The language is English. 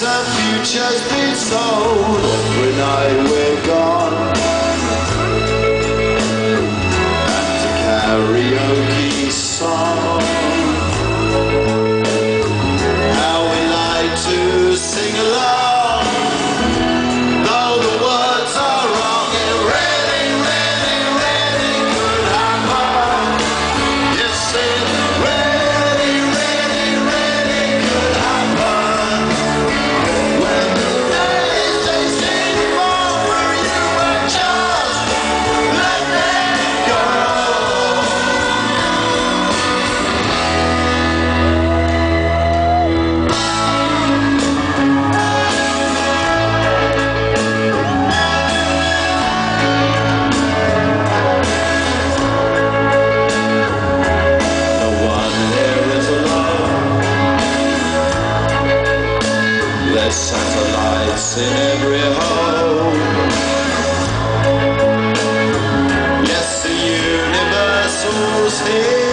the future's been sold. satellites in every home. Yes, the universe will stay.